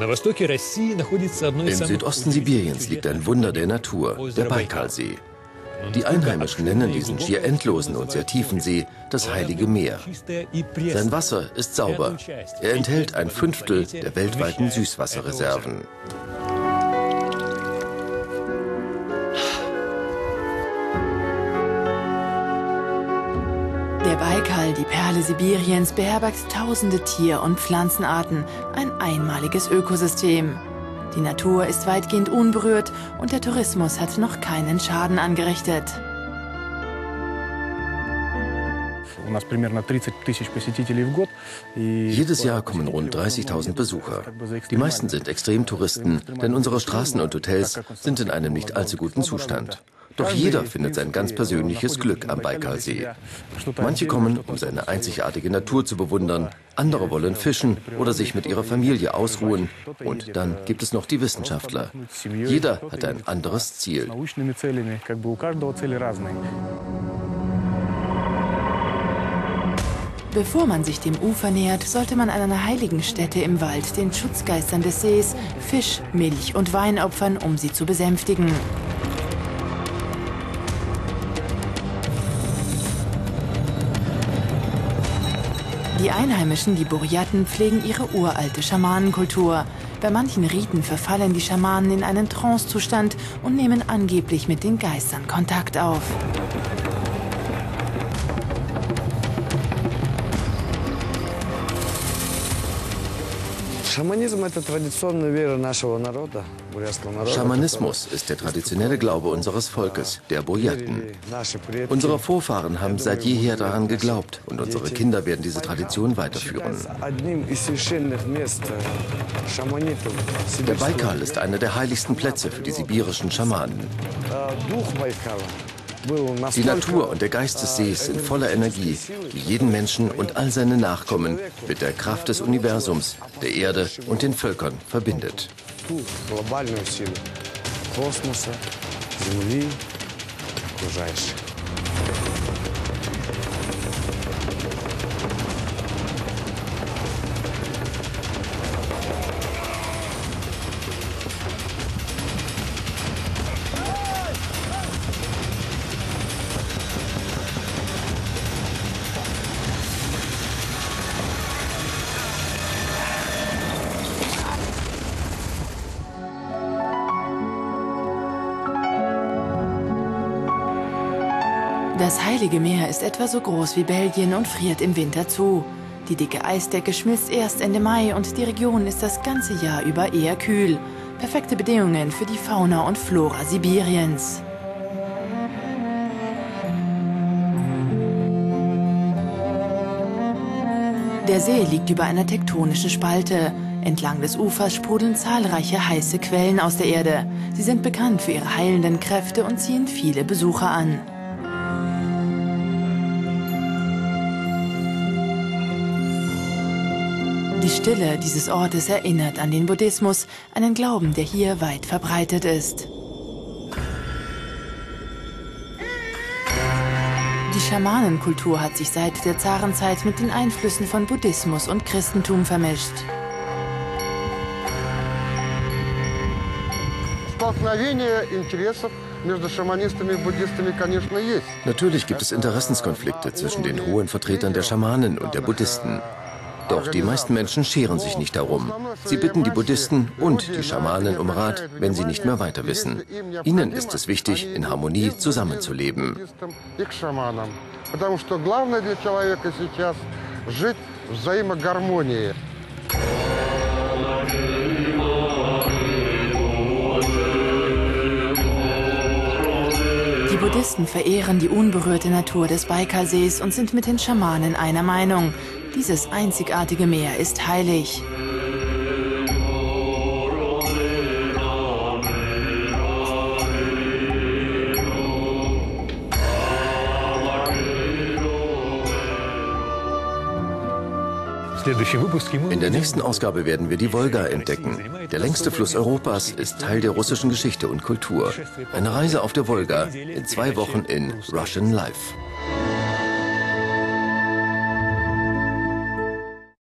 Im Südosten Sibiriens liegt ein Wunder der Natur, der Baikalsee. Die Einheimischen nennen diesen schier endlosen und sehr tiefen See das Heilige Meer. Sein Wasser ist sauber. Er enthält ein Fünftel der weltweiten Süßwasserreserven. Der Baikal, die Perle Sibiriens, beherbergt tausende Tier- und Pflanzenarten, ein einmaliges Ökosystem. Die Natur ist weitgehend unberührt und der Tourismus hat noch keinen Schaden angerichtet. Jedes Jahr kommen rund 30.000 Besucher. Die meisten sind Extremtouristen, denn unsere Straßen und Hotels sind in einem nicht allzu guten Zustand. Doch jeder findet sein ganz persönliches Glück am Baikalsee. Manche kommen, um seine einzigartige Natur zu bewundern, andere wollen fischen oder sich mit ihrer Familie ausruhen. Und dann gibt es noch die Wissenschaftler. Jeder hat ein anderes Ziel. Bevor man sich dem Ufer nähert, sollte man an einer heiligen Stätte im Wald den Schutzgeistern des Sees Fisch, Milch und Wein opfern, um sie zu besänftigen. Die Einheimischen, die Buryaten, pflegen ihre uralte Schamanenkultur. Bei manchen Riten verfallen die Schamanen in einen Trancezustand und nehmen angeblich mit den Geistern Kontakt auf. Schamanismus ist der traditionelle Glaube unseres Volkes, der Buryaten. Unsere Vorfahren haben seit jeher daran geglaubt und unsere Kinder werden diese Tradition weiterführen. Der Baikal ist einer der heiligsten Plätze für die sibirischen Schamanen. Die Natur und der Geist des Sees sind voller Energie, die jeden Menschen und all seine Nachkommen mit der Kraft des Universums, der Erde und den Völkern verbindet. Kosmosa, Земли, окружающих. Das Heilige Meer ist etwa so groß wie Belgien und friert im Winter zu. Die dicke Eisdecke schmilzt erst Ende Mai und die Region ist das ganze Jahr über eher kühl. Perfekte Bedingungen für die Fauna und Flora Sibiriens. Der See liegt über einer tektonischen Spalte. Entlang des Ufers sprudeln zahlreiche heiße Quellen aus der Erde. Sie sind bekannt für ihre heilenden Kräfte und ziehen viele Besucher an. Die Stille dieses Ortes erinnert an den Buddhismus, einen Glauben, der hier weit verbreitet ist. Die Schamanenkultur hat sich seit der Zarenzeit mit den Einflüssen von Buddhismus und Christentum vermischt. Natürlich gibt es Interessenskonflikte zwischen den hohen Vertretern der Schamanen und der Buddhisten. Doch die meisten Menschen scheren sich nicht darum. Sie bitten die Buddhisten und die Schamanen um Rat, wenn sie nicht mehr weiter wissen. Ihnen ist es wichtig, in Harmonie zusammenzuleben. Die Buddhisten verehren die unberührte Natur des Baikalsees und sind mit den Schamanen einer Meinung. Dieses einzigartige Meer ist heilig. In der nächsten Ausgabe werden wir die Wolga entdecken. Der längste Fluss Europas ist Teil der russischen Geschichte und Kultur. Eine Reise auf der Wolga in zwei Wochen in Russian Life.